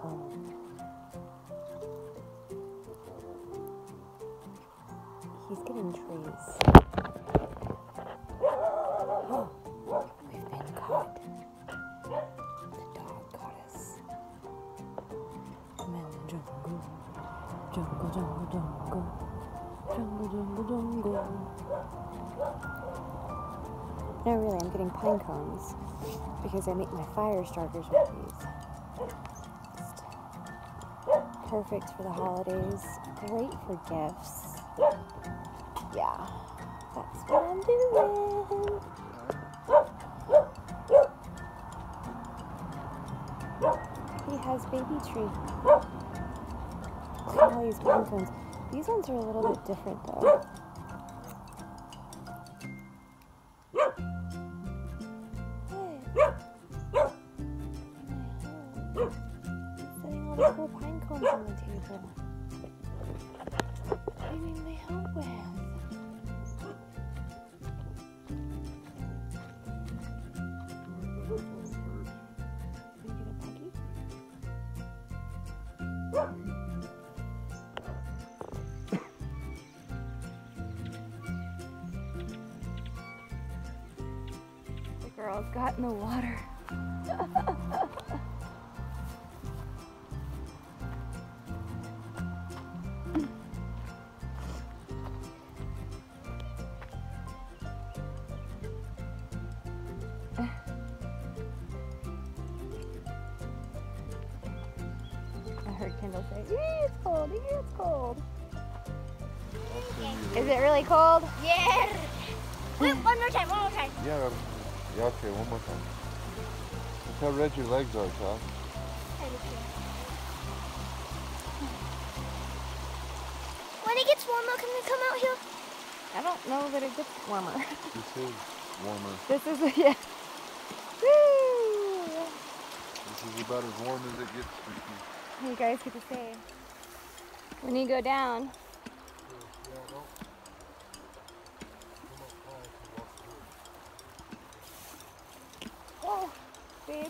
calm. He's getting trees. We've been caught. The dog us. No, really, I'm getting pine cones because I make my fire starters with these. Perfect for the holidays. Great for gifts. Yeah, that's what I'm doing. He has baby tree. All these pine cones. These ones are a little bit different though. The girls got in the water. I heard Kendall say, "Ee, it's cold, ee, it's cold. Is it really cold? Yeah. Hmm. Wait, one more time, one more time. Yeah, um, yeah, okay, one more time. Look how red your legs are, Cal. When it gets warmer, can we come out here? I don't know that it gets warmer. This is warmer. this is, yeah. Is about as warm as it gets. You guys get to say when you go down. Oh, babe.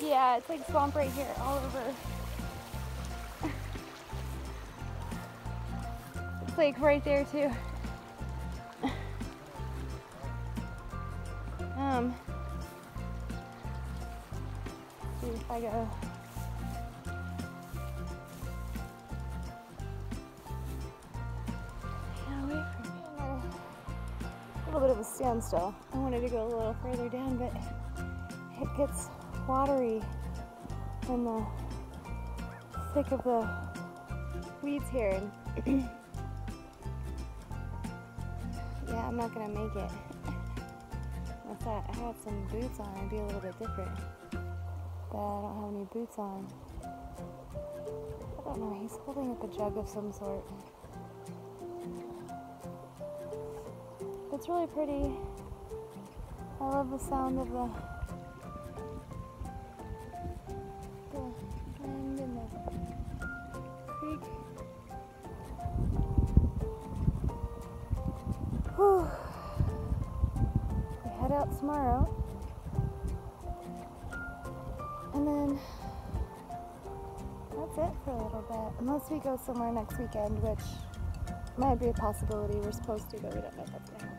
Yeah, it's like swamp right here, all over. It's like right there too. Um, I go. A little bit of a standstill. I wanted to go a little further down, but it gets watery in the thick of the weeds here. And yeah, I'm not gonna make it. I thought I had some boots on, it'd be a little bit different. I don't have any boots on. I don't know, he's holding up a jug of some sort. It's really pretty. I love the sound of the, the wind and the creek. Whew. We head out tomorrow. And then that's it for a little bit. Unless we go somewhere next weekend, which might be a possibility. We're supposed to go. We don't know if that's gonna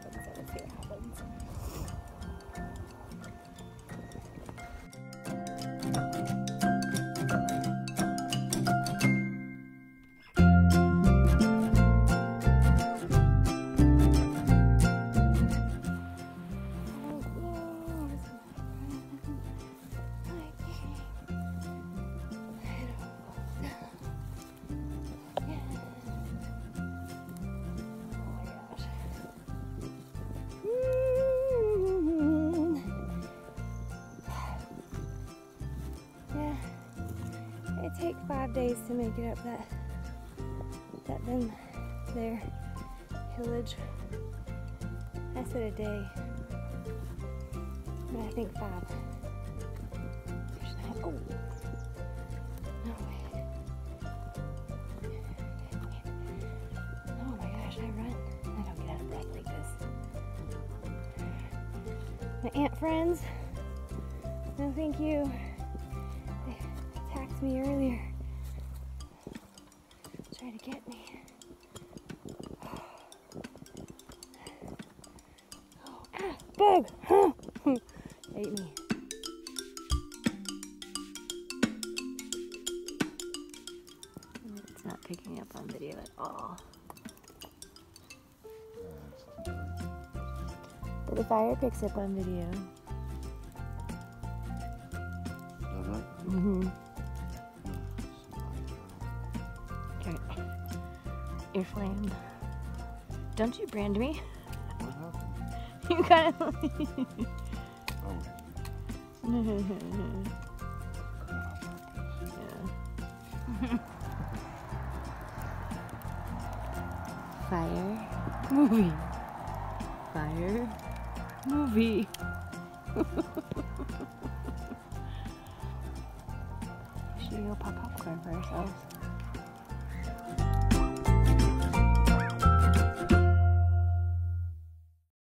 days to make it up that that then there hillage. I said a day, but I think five. There's not, oh, no way. Oh my gosh, I run. I don't get out of breath like this. My ant friends, no thank you. with me earlier. Get me. Ah, bug! Ate me. It's not picking up on video at all. But the fire picks up on video. Mm-hmm. Your flame. Don't you brand me? What happened? You kind of. Oh, yeah. Fire. Movie. Fire. Movie. we should go pop popcorn for ourselves.